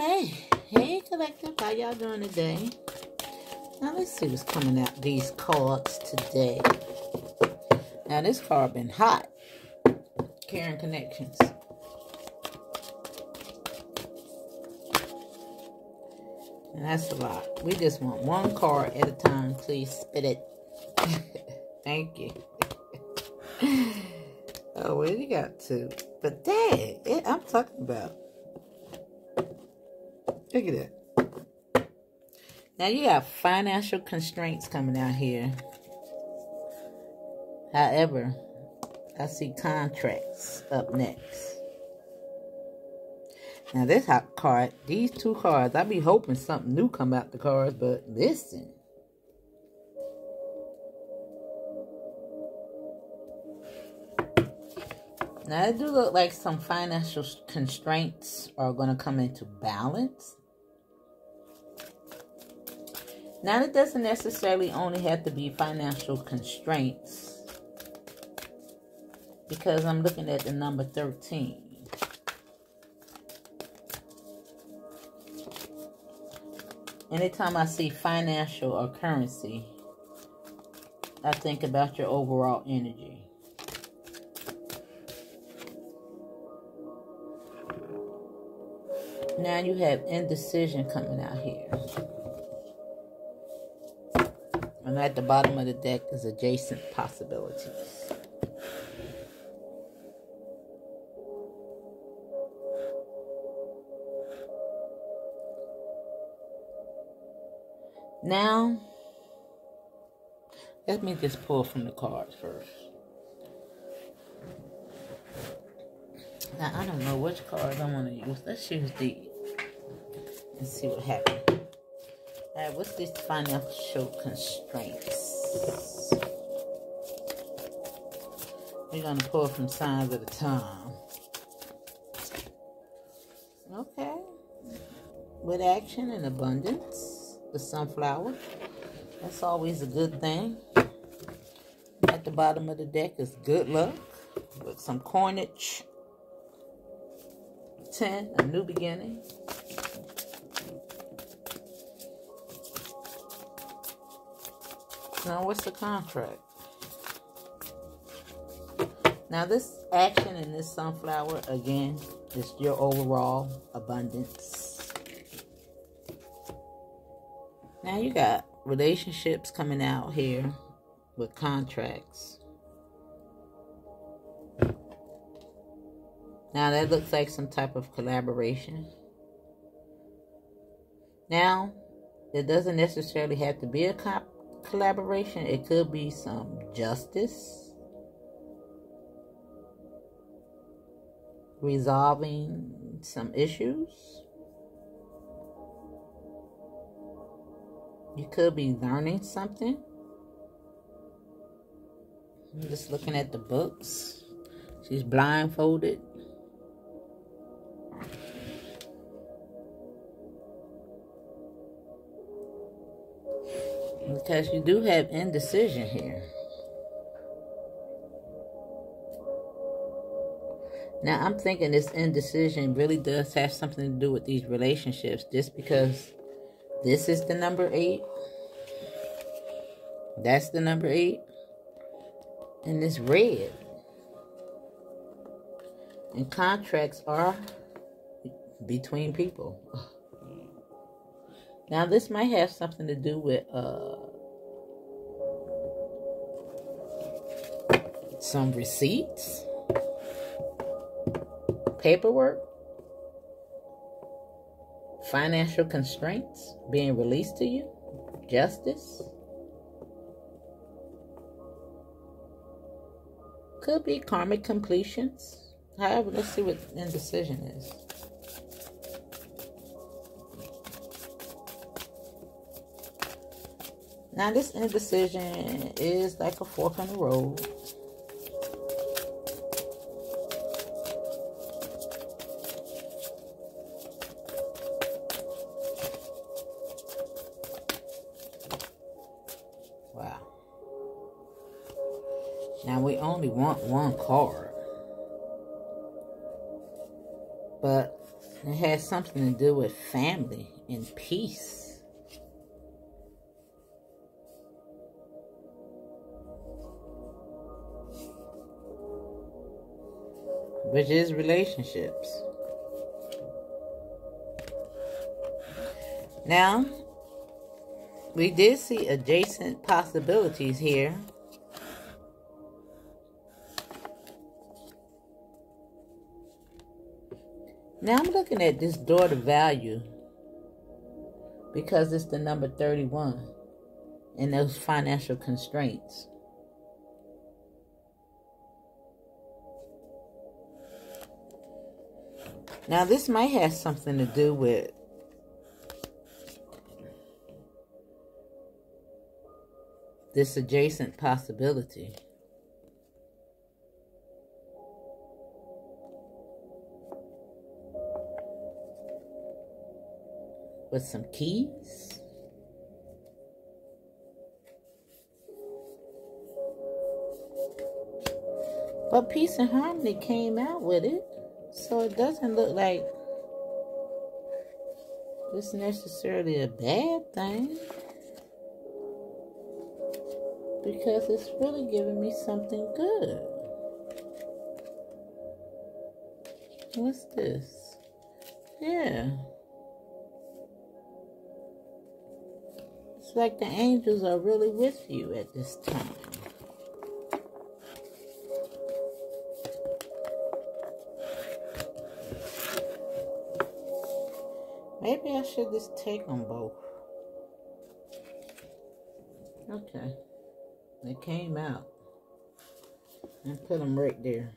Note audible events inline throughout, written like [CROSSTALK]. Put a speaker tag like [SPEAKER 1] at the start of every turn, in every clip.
[SPEAKER 1] right. Hey, collective. How y'all doing today? Now, let's see what's coming out these cards today. Now, this card been hot. Karmic Connections. And that's a lot. We just want one card at a time. Please spit it. [LAUGHS] Thank you. [LAUGHS] oh, you got two. But dang, it, I'm talking about. Look at that. Now you got financial constraints coming out here. However, I see contracts up next. Now this hot card, these two cards, I be hoping something new come out the cards, but listen. Now it do look like some financial constraints are going to come into balance. Now it doesn't necessarily only have to be financial constraints because I'm looking at the number 13. Anytime I see financial or currency, I think about your overall energy. Now you have indecision coming out here. And at the bottom of the deck is adjacent possibilities. Now, let me just pull from the cards first. Now, I don't know which cards I want to use. Let's use these and see what happens. Right, what's this financial constraints? We're going to pull from signs at a time. Okay. With action and abundance the sunflower. That's always a good thing. At the bottom of the deck is good luck with some coinage. 10, a new beginning. Now, what's the contract? Now, this action in this sunflower, again, is your overall abundance. Now you got relationships coming out here with contracts. Now that looks like some type of collaboration. Now, it doesn't necessarily have to be a collaboration. It could be some justice. Resolving some issues. You could be learning something. I'm just looking at the books. She's blindfolded. Because you do have indecision here. Now, I'm thinking this indecision really does have something to do with these relationships just because this is the number eight. That's the number eight. And it's red. And contracts are between people. Now, this might have something to do with uh, some receipts, paperwork financial constraints being released to you, justice. Could be karmic completions. However, let's see what indecision is. Now, this indecision is like a fork in the road. One card. But It has something to do with family and peace. Which is relationships. Now, we did see adjacent possibilities here. Now I'm looking at this door to value because it's the number 31 and those financial constraints. Now this might have something to do with this adjacent possibility. With some keys. But peace and harmony came out with it. So it doesn't look like it's necessarily a bad thing because it's really giving me something good. What's this? Yeah. It's like the angels are really with you at this time. Maybe I should just take them both. Okay. They came out. And put them right there.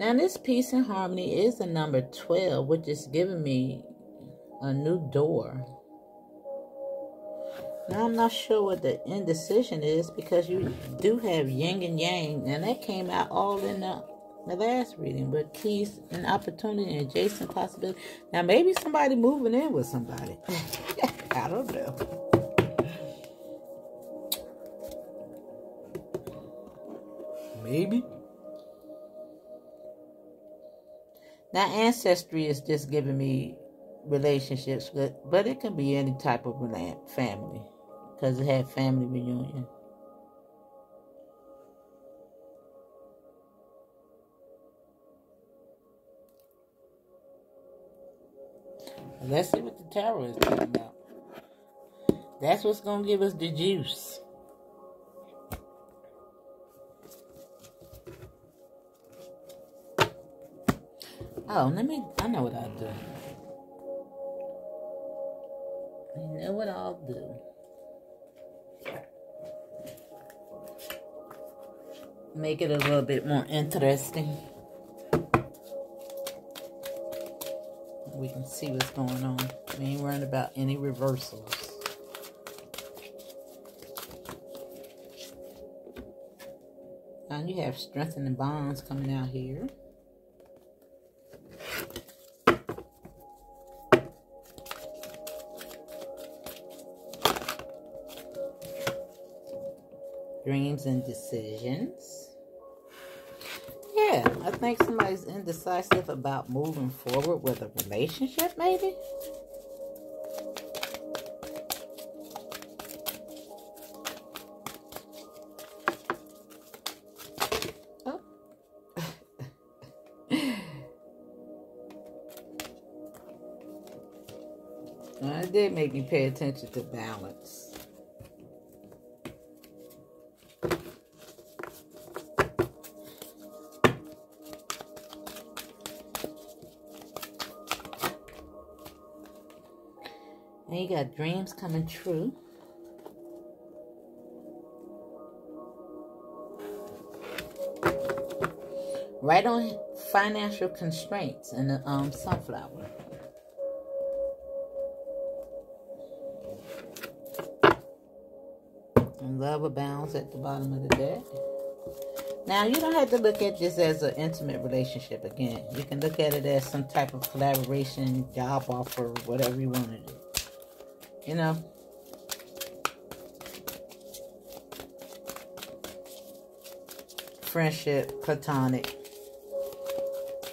[SPEAKER 1] Now this peace and harmony is the number 12, which is giving me a new door. Now, I'm not sure what the indecision is because you do have yin and yang, and that came out all in the, the last reading. But keys and opportunity and adjacent possibility. Now, maybe somebody moving in with somebody. [LAUGHS] I don't know. Maybe. Now, ancestry is just giving me relationships, but, but it can be any type of family because it had family reunion. Let's see what the tarot is talking about. That's what's going to give us the juice. Oh, let me, I know what I'll do. I know what I'll do. make it a little bit more interesting. We can see what's going on. We ain't worrying about any reversals. And you have strengthening bonds coming out here. Dreams and decisions. Yeah, I think somebody's indecisive about moving forward with a relationship, maybe. [LAUGHS] Oh. it did make me pay attention to balance. Dreams coming true. Right on financial constraints and the um, sunflower. And love abounds at the bottom of the deck. Now, you don't have to look at this as an intimate relationship again. You can look at it as some type of collaboration, job offer, whatever you want to do. You know? Friendship, platonic.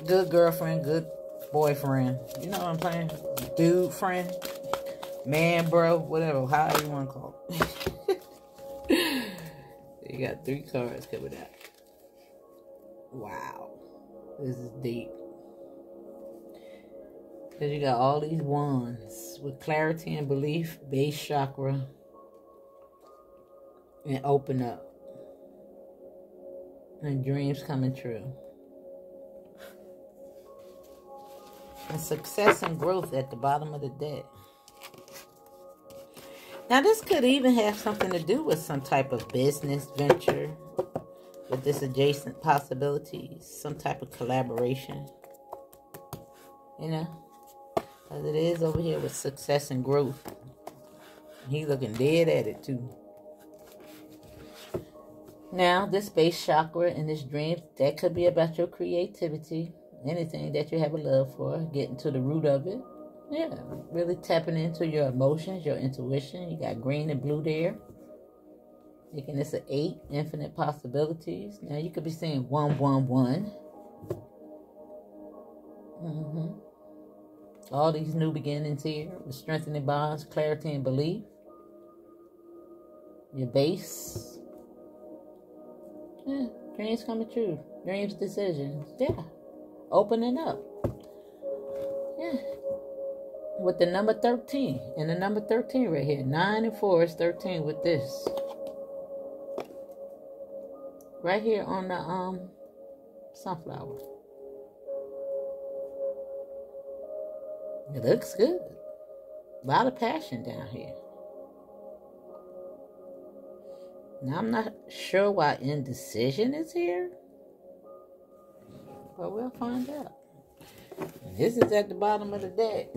[SPEAKER 1] Good girlfriend, good boyfriend. You know what I'm saying? Dude, friend, man, bro, whatever, however you want to call it. [LAUGHS] you got three cards coming out. Wow. This is deep. Because you got all these wands with clarity and belief, base chakra, and open up. And dreams coming true. And success and growth at the bottom of the deck. Now, this could even have something to do with some type of business venture with this adjacent possibilities, some type of collaboration. You know, as it is over here with success and growth. He looking dead at it too. Now, this base chakra in this dream, that could be about your creativity, anything that you have a love for, getting to the root of it. Yeah, really tapping into your emotions, your intuition. You got green and blue there. Making this an eight, infinite possibilities. Now you could be saying one, one, one. Mm-hmm. All these new beginnings here with strengthening bonds, clarity and belief. Your base. Yeah, dreams coming true. Dreams, decisions. Yeah. Opening up. Yeah. With the number 13. And the number 13 right here. 9 and 4 is 13 with this right here on the um sunflower. It looks good. A lot of passion down here. Now I'm not sure why indecision is here. But we'll find out. This is at the bottom of the deck.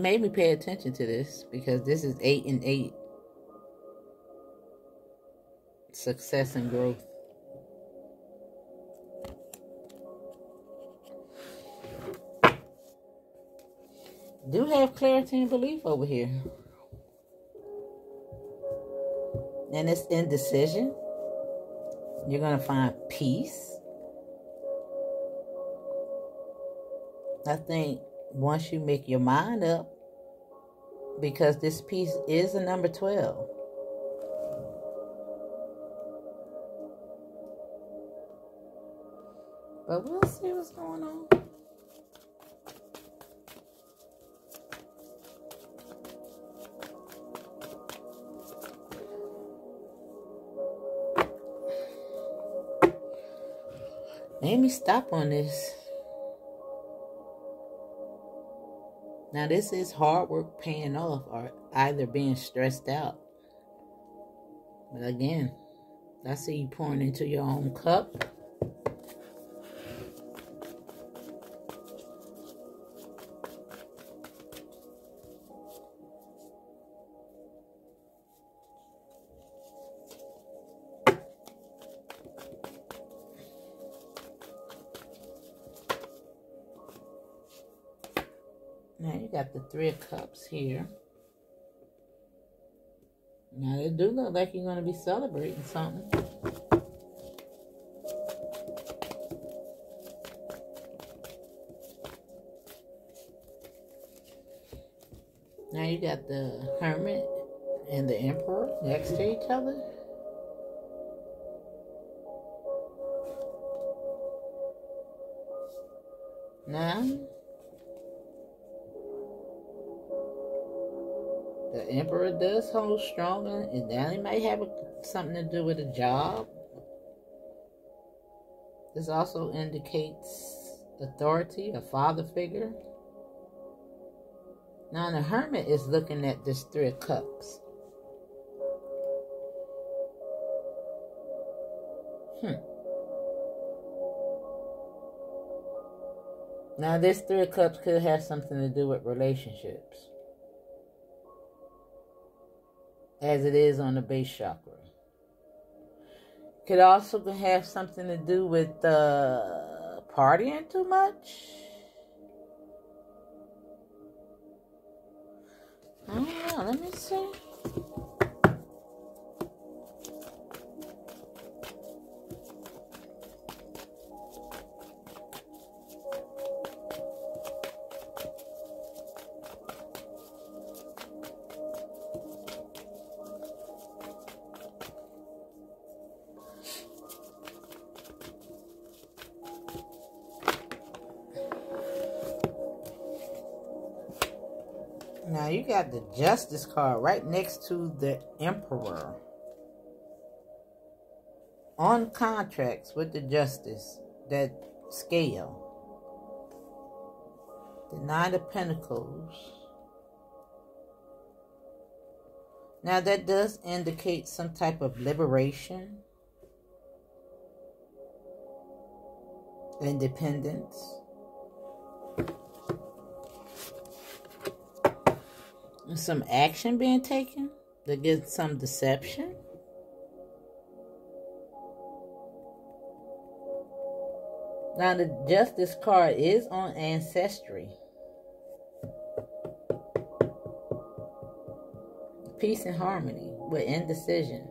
[SPEAKER 1] Maybe pay attention to this because this is eight and eight. Success and growth. Do have clarity and belief over here. And it's indecision. You're going to find peace. I think once you make your mind up, because this peace is a number 12. But we'll see what's going on. Let me stop on this. Now, this is hard work paying off or either being stressed out. But again, I see you pouring into your own cup. Cups here. Now it do look like you're going to be celebrating something. Now you got the Hermit and the Emperor next to each other. Now, Emperor does hold strong, and that might have something to do with a job. This also indicates authority, a father figure. Now, the Hermit is looking at this Three of Cups. Hmm. Now, this Three of Cups could have something to do with relationships. As it is on the base chakra. Could also have something to do with uh, partying too much. I don't know. Let me see. The Justice card right next to the Emperor. On contracts with the Justice, that scale. The Nine of Pentacles. Now that does indicate some type of liberation. Independence. Some action being taken to get some deception. Now, the Justice card is on Ancestry. Peace and harmony with indecision.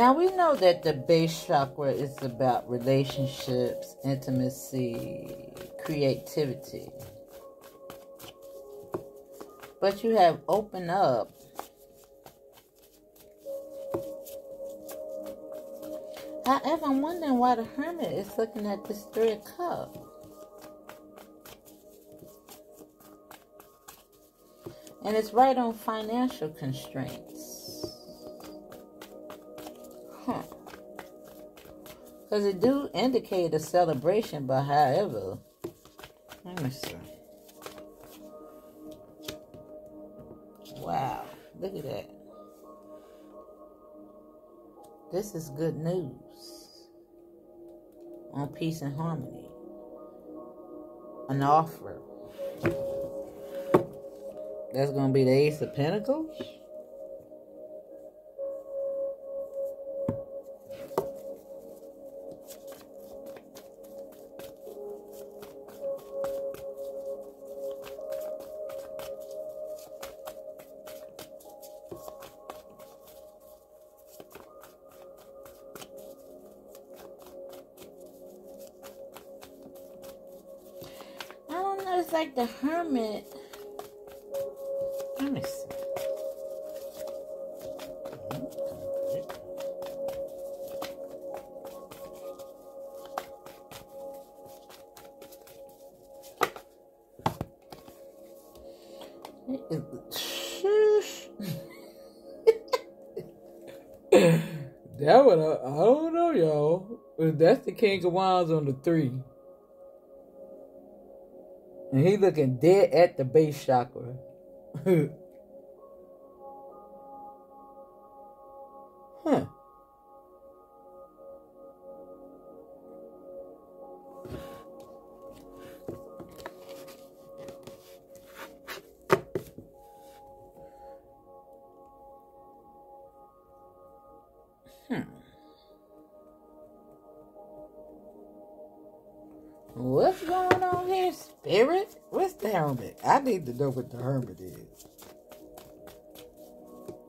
[SPEAKER 1] Now we know that the base chakra is about relationships, intimacy, creativity. But you have opened up However, I'm wondering why the hermit is looking at this three of cups. And it's right on financial constraints. Because it do indicate a celebration, but however, let me see. Wow, look at that. This is good news on peace and harmony. An offer. That's going to be the Ace of Pentacles. King of Wands on the three. And he looking dead at the base chakra. [LAUGHS] huh. Here, Spirit? What's the hermit? I need to know what the hermit is.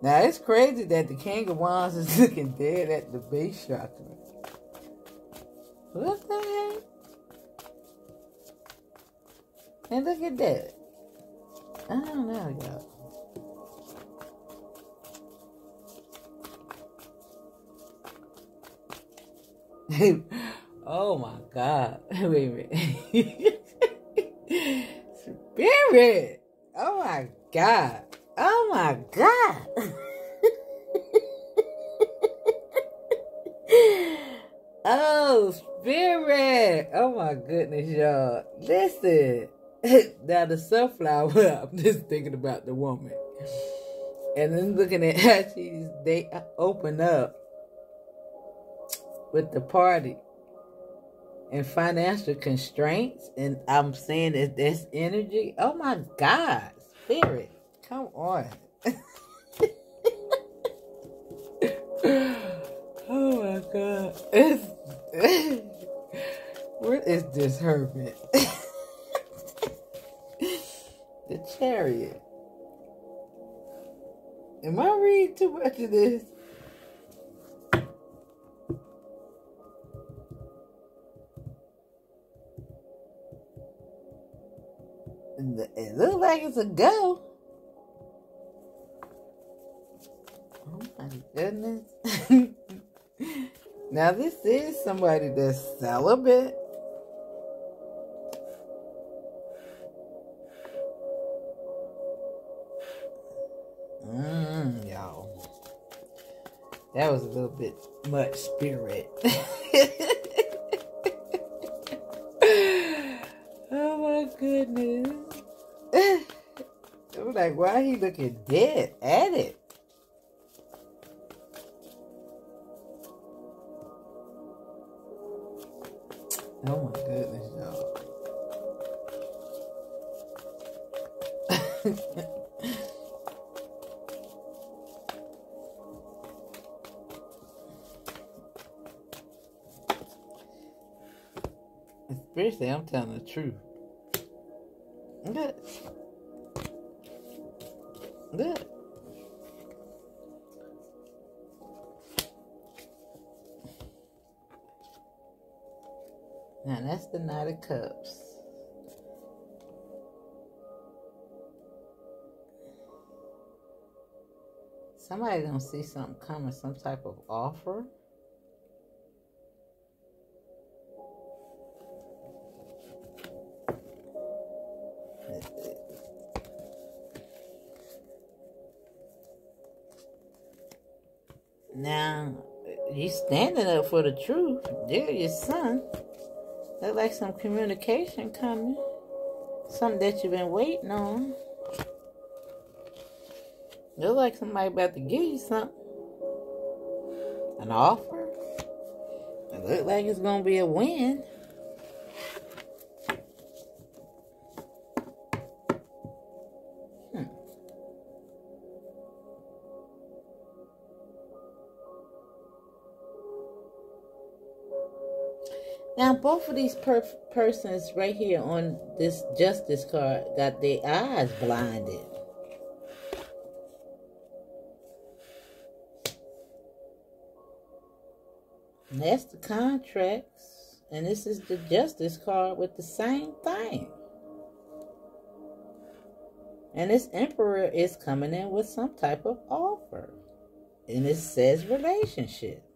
[SPEAKER 1] Now, it's crazy that the King of Wands is [LAUGHS] looking dead at the base chakra. What the heck? And look at that. I don't know, y'all. [LAUGHS] Oh my God. [LAUGHS] Wait a minute. Spirit. Oh my God. Oh my God. [LAUGHS] Oh, spirit. Oh my goodness, y'all. Listen. [LAUGHS] now the sunflower, [LAUGHS] I'm just thinking about the woman. And then looking at how she's they open up with the party and financial constraints and I'm saying that this energy. Oh my God, spirit. Come on. [LAUGHS] oh my God. It's, [LAUGHS] what is this hermit? [LAUGHS] the chariot. Am I reading too much of this? It looks like it's a go. Oh my goodness. [LAUGHS] now this is somebody that's celibate. Mmm, y'all. That was a little bit much spirit. [LAUGHS] oh my goodness. I'm like, why he looking dead at it? Oh my goodness, y'all. [LAUGHS] Especially, I'm telling the truth. Knight of Cups. Somebody gonna see something coming, some type of offer. Now, he's standing up for the truth. There, your son. Look like some communication coming. Something that you've been waiting on. Look like somebody about to give you something. An offer. It look like it's to be a win. Both of these per persons right here on this justice card got their eyes blinded. And that's the contracts. And this is the justice card with the same thing. And this emperor is coming in with some type of offer. And it says relationship.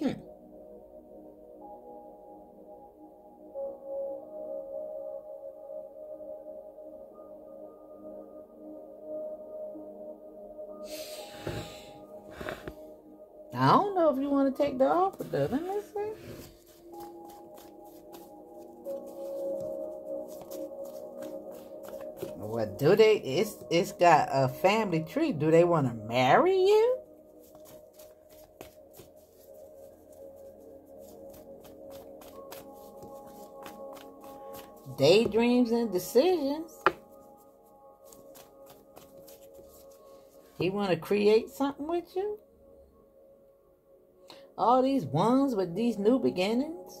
[SPEAKER 1] Hmm. I don't know if you want to take the offer me see. What do they? It's it's got a family tree. Do they want to marry you? Daydreams and decisions. He want to create something with you? All these ones with these new beginnings?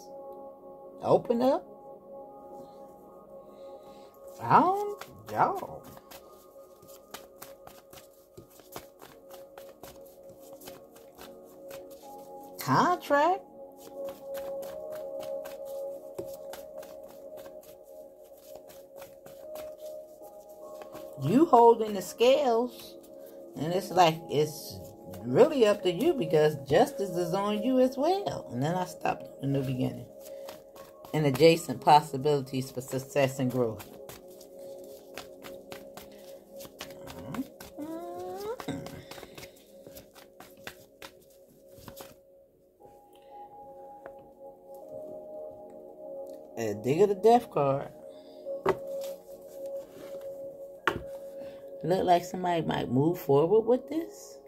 [SPEAKER 1] Open up? I don't, y'all. Contract? you holding the scales, and it's like it's really up to you because justice is on you as well. And then I stopped at the new beginning and adjacent possibilities for success and growth. Mm-hmm. And dig of the death card. Look like somebody might move forward with this.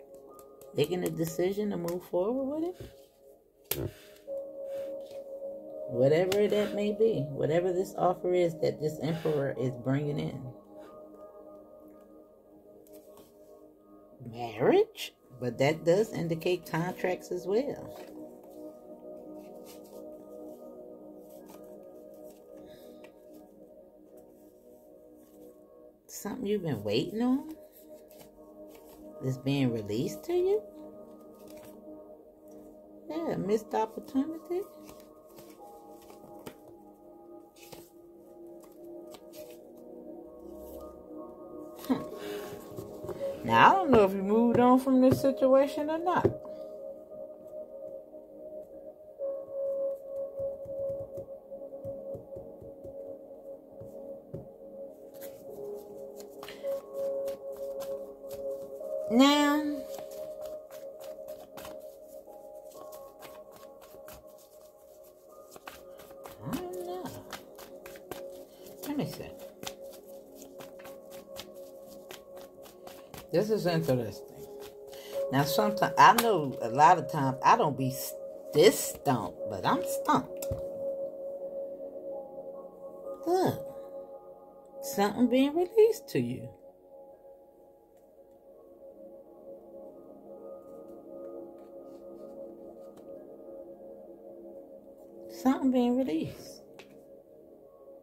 [SPEAKER 1] Making a decision to move forward with it. Whatever that may be. Whatever this offer is that this emperor is bringing in. Marriage? But that does indicate contracts as well. Something you've been waiting on that's being released to you? Yeah, missed opportunity. Now, I don't know if you moved on from this situation or not. Is interesting. Now, sometimes I know a lot of times I don't be this stumped, but I'm stumped. Look, something being released to you. something being released.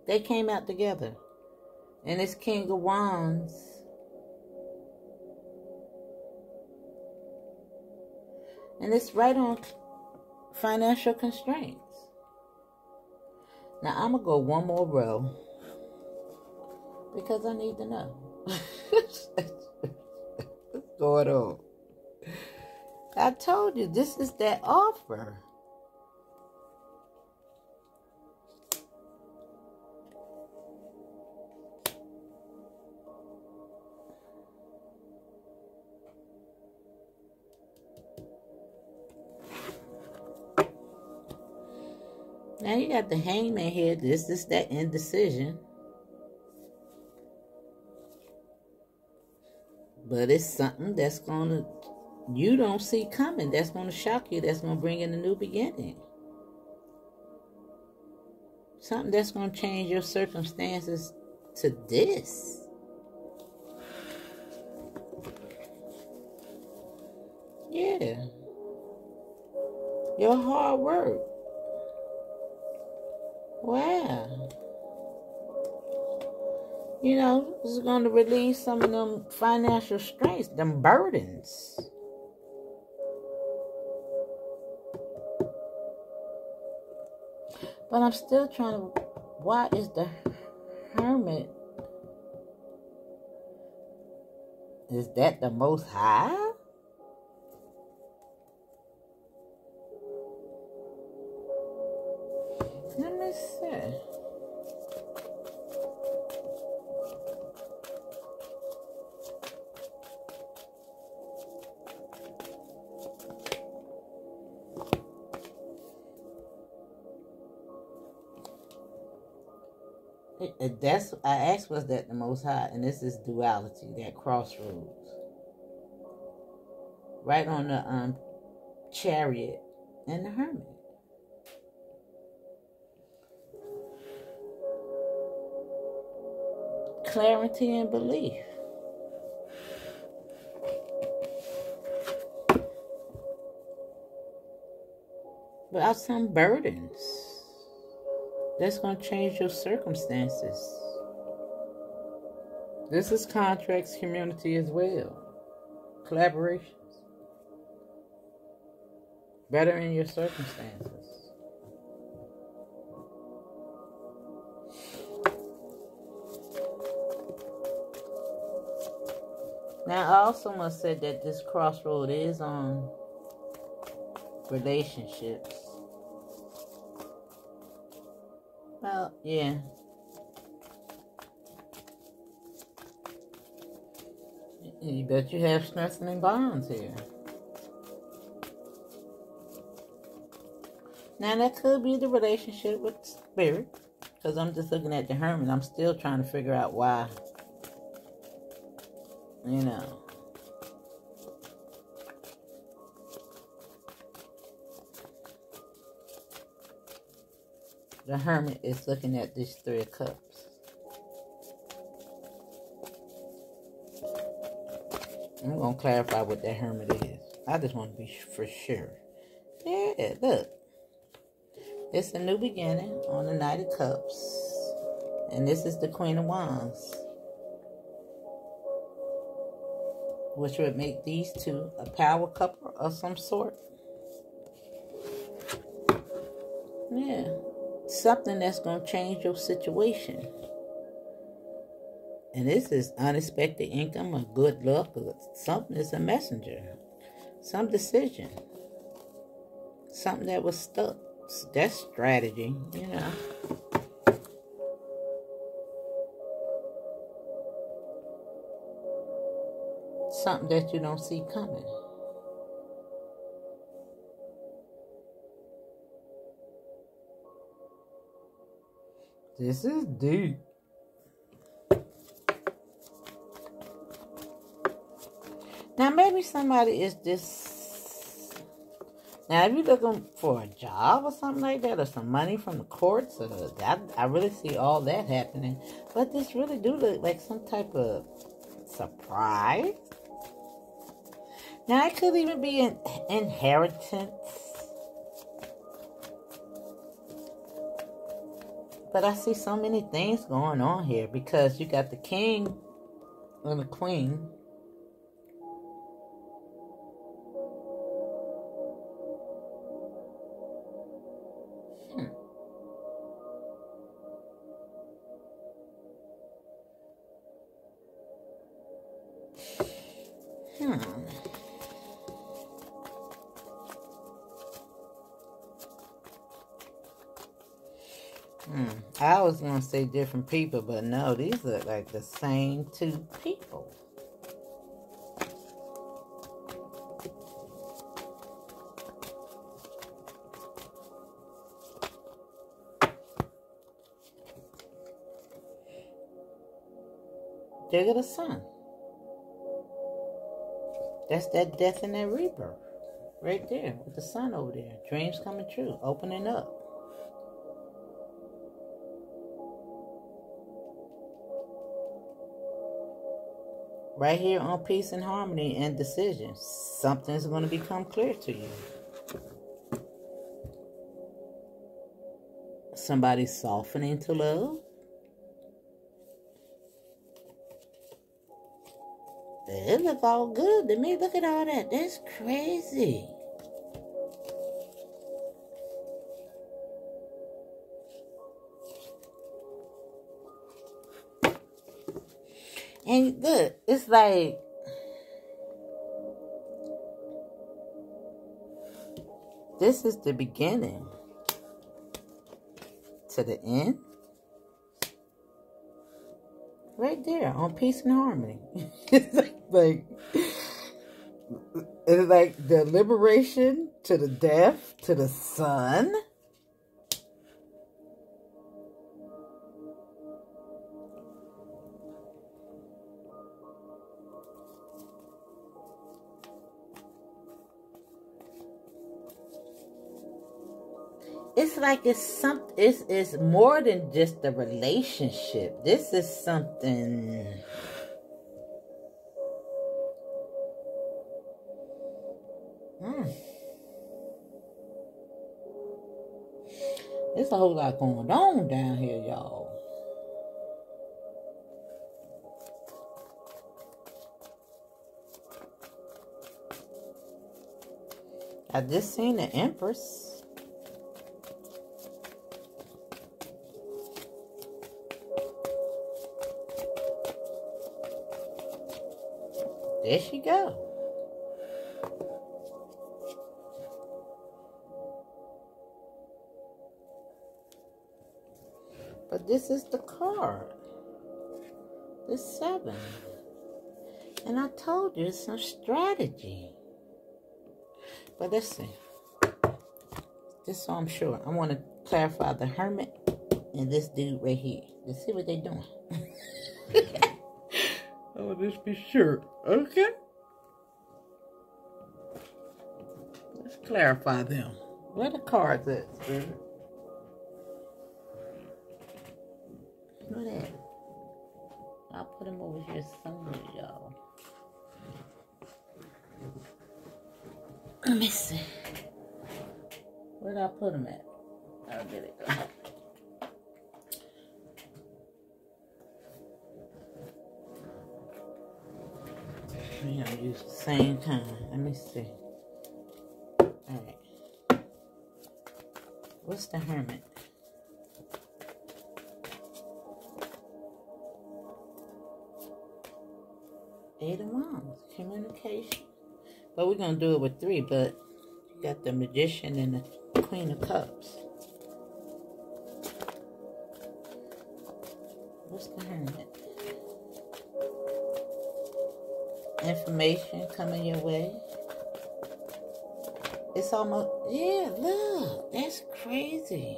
[SPEAKER 1] They came out together. And it's King of Wands. And it's right on financial constraints. Now I'm going to go one more row because I need to know. [LAUGHS] What's going on? I told you this is that offer. Now you got the hangman here. This is that indecision. But it's something that's going to, you don't see coming. That's going to shock you. That's going to bring in a new beginning. Something that's going to change your circumstances to this. Yeah. Your hard work. Wow. You know, this is going to release some of them financial strains, them burdens. But I'm still trying to. Why is the hermit? Is that the most high? That's I asked, was that the Most High, and this is duality, that crossroads, right on the um chariot and the hermit. Clarity and belief. Without some burdens. That's going to change your circumstances. This is contracts community as well. Collaborations. Better in your circumstances. Now, I also must say that this crossroad is on relationships. Yeah. You bet you have strengthening bonds here. Now that could be the relationship with spirit. Because I'm just looking at the hermit. I'm still trying to figure out why. You know. The hermit is looking at these three of cups. I'm going to clarify what that hermit is. I just want to be for sure. Yeah, look. It's a new beginning on the Knight of Cups. And this is the Queen of Wands. Which would make these two a power couple of some sort. Yeah. Something that's going to change your situation. And this is unexpected income or good luck or something is a messenger. Some decision. Something that was stuck. That's strategy, you know. Something that you don't see coming. This is deep. Now, maybe somebody is just. Now, if you're looking for a job or something like that, or some money from the courts, or that, I really see all that happening. But this really do look like some type of surprise. Now, it could even be an inheritance. But I see so many things going on here because you got the king and the queen say different people, but no, these look like the same two people. There go the sun. That's that death and that rebirth. Right there with the sun over there. Dreams coming true. Opening up. Right here on peace and harmony and decisions. Something's going to become clear to you. Somebody softening to love. It look all good to me. Look at all that. That's crazy. And look, it's like this is the beginning to the end. Right there on peace and harmony. [LAUGHS] it's like, like it's like the liberation to the death to the sun. Like it's some it's it's more than just a relationship. This is something. Hmm. There's a whole lot going on down here, y'all. I just seen the Empress. There she go. But this is the card. The seven. And I told you it's some strategy. But see. Just so I'm sure. I want to clarify the hermit and this dude right here. Let's see what they're doing. [LAUGHS] this be sure. Okay. Let's clarify them. Where the cards at, Spirit? At that. I'll put them over here somewhere, y'all. Let me see. Where'd I put them at? There they go. Gonna use the same kind. Let me see. Alright. What's the hermit? Eight of Wands. Communication. But we're going to do it with three, but you got the Magician and the Queen of Cups. What's the Hermit? Information coming your way. It's almost, yeah, look, that's crazy.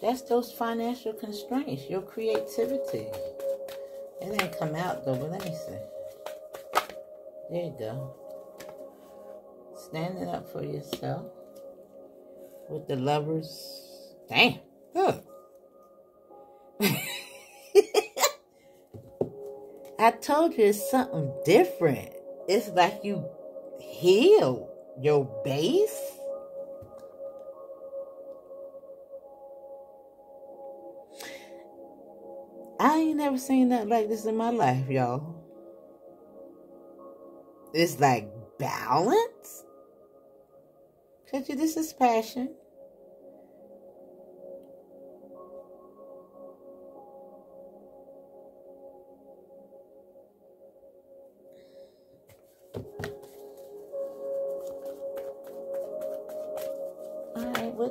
[SPEAKER 1] That's those financial constraints, your creativity. It ain't come out though, but let me see. There you go. Standing up for yourself with the lovers. Damn, look. I told you it's something different. It's like you heal your base. I ain't never seen nothing like this in my life, y'all. It's like balance. Cause you, this is passion.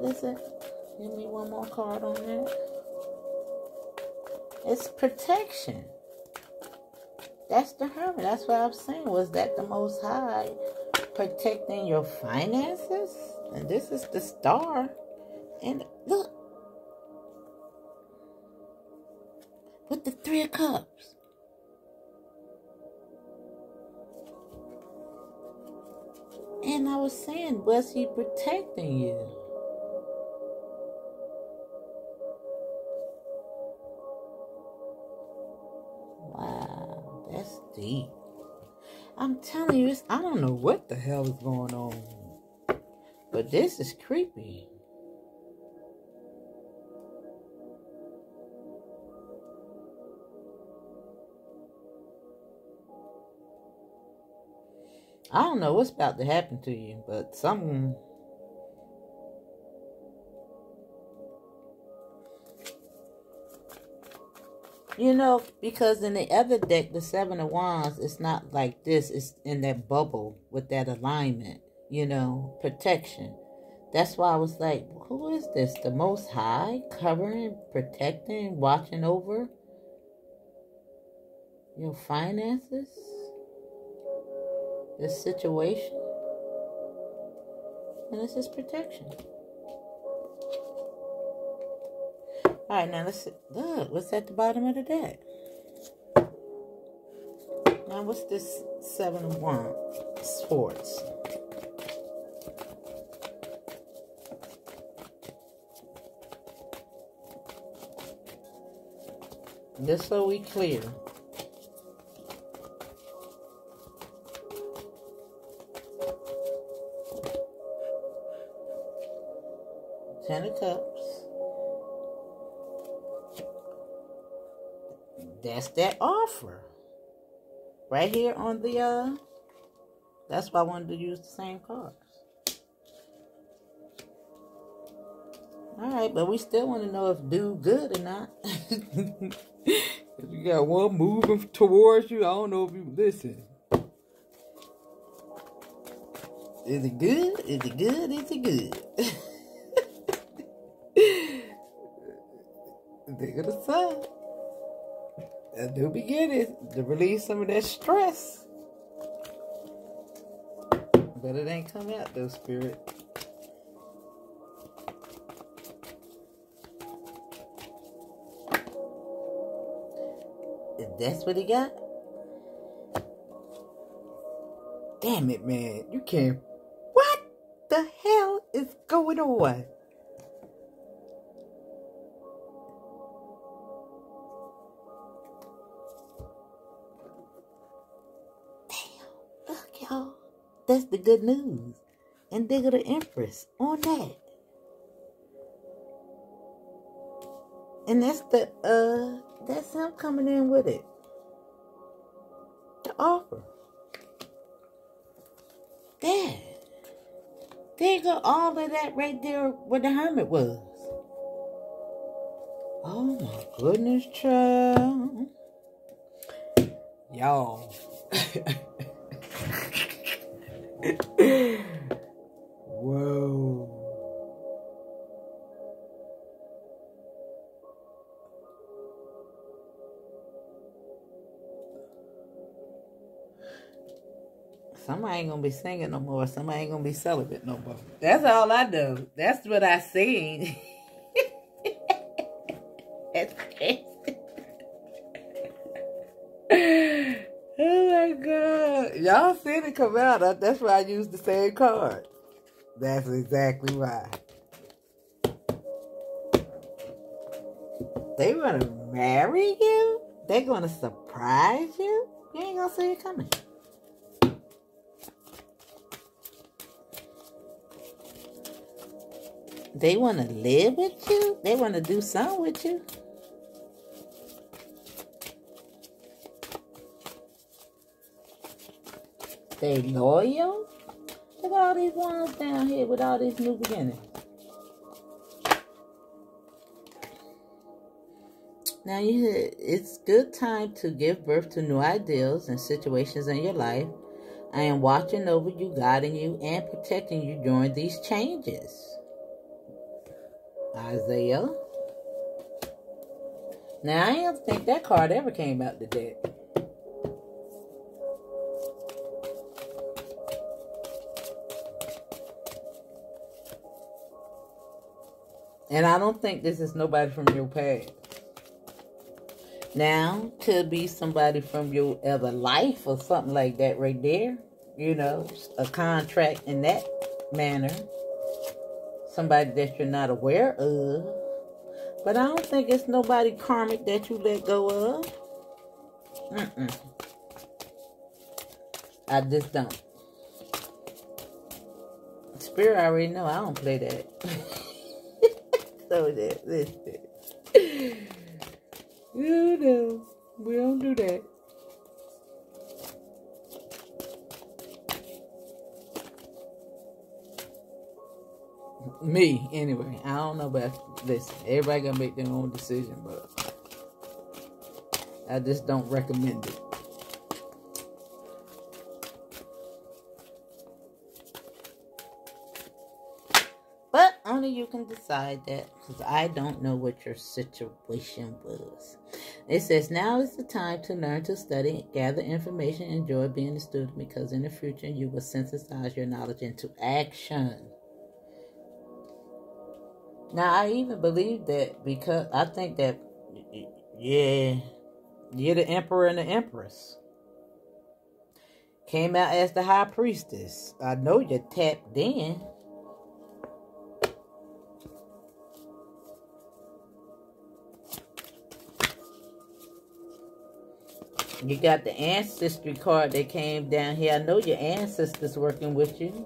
[SPEAKER 1] Is it? Give me one more card on that. It's protection. That's the hermit. That's what I'm saying. Was that the most high protecting your finances? And this is the star. And look. With the three of cups. And I was saying, was he protecting you? I'm telling you, I don't know what the hell is going on. But this is creepy. I don't know what's about to happen to you, but something. You know, because in the other deck, the Seven of Wands, it's not like this. It's in that bubble with that alignment, you know, protection. That's why I was like, who is this? The Most High covering, protecting, watching over your finances? this situation. And this is protection. Alright, now let's. Look, what's at the bottom of the deck? Now, what's this Seven of Wands? Swords. Just so we clear. Ten of Cups. That's that offer. Right here on the, uh, that's why I wanted to use the same cards. All right, but we still want to know if do good or not. [LAUGHS] you got one moving towards you. I don't know if you listen. Is it good? Is it good? Is it good? [LAUGHS] they're gonna I do begin it to release some of that stress. But it ain't come out though, spirit. Is that's what he got? Damn it, man. You can't. What the hell is going on? That's the good news. And Digger the Empress on that. And that's the uh that's him coming in with it. The offer. There. There go, all of that right there where the hermit was. Oh my goodness, child. Y'all. [LAUGHS] Whoa. Somebody ain't gonna be singing no more. Somebody ain't gonna be celibate no more. That's all I know. That's what I seen. [LAUGHS] Y'all seen it come out. That's why I used the same card. That's exactly why. They want to marry you? They gonna surprise you? You ain't gonna see it coming. They want to live with you? They want to do something with you? They loyal? Look at all these ones down here with all these new beginnings. Now you it's good time to give birth to new ideals and situations in your life. I am watching over you, guiding you, and protecting you during these changes. Isaiah. Now I don't think that card ever came out the deck. And I don't think this is nobody from your past. Now, could be somebody from your other life or something like that right there. You know, a contract in that manner. Somebody that you're not aware of. But I don't think it's nobody karmic that you let go of. Mm-mm. I just don't. Spirit I already know I don't play that. [LAUGHS] so that listen. You know, we don't do that. Me, anyway. I don't know about this. Everybody gonna make their own decision, but I just don't recommend it. Only you can decide that because I don't know what your situation was. It says now is the time to learn to study, gather information, enjoy being a student because in the future you will synthesize your knowledge into action. Now I even believe that because I think that yeah, you're the emperor and the empress. Came out as the high priestess. I know you're tapped in. You got the ancestry card that came down here. I know your ancestors working with you.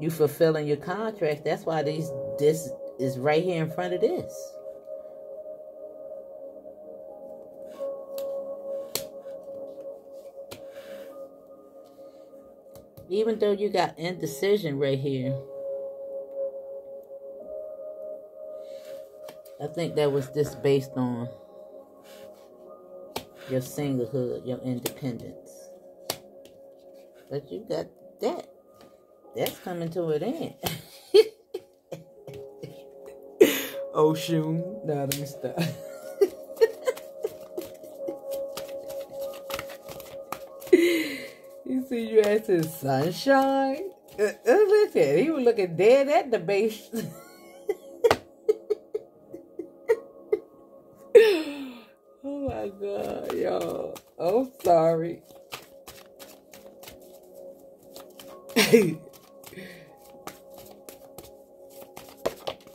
[SPEAKER 1] You fulfilling your contract. That's why these this is right here in front of this. Even though you got indecision right here. I think that was just based on your singlehood, your independence. But you got that. That's coming to an end. [LAUGHS] oh, shoot. Now let me stop. [LAUGHS] you see you at his sunshine? Uh, uh, listen, he was looking dead at the base. [LAUGHS]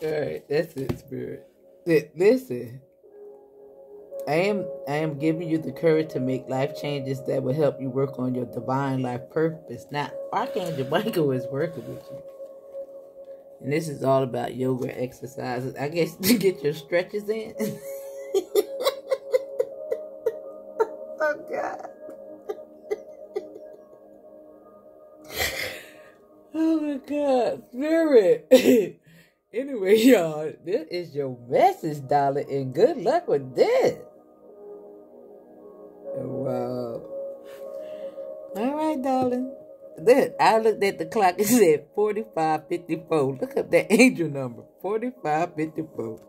[SPEAKER 1] All right, that's it, spirit. Listen, I am I am giving you the courage to make life changes that will help you work on your divine life purpose. Now, Archangel Michael is working with you. And this is all about yoga exercises. I guess to get your stretches in. [LAUGHS] anyway, [LAUGHS] y'all, this is your message, darling, and good luck with this. Wow. All right, darling. Then I looked at the clock. It said 4554. Look up that [LAUGHS] angel number. 4554.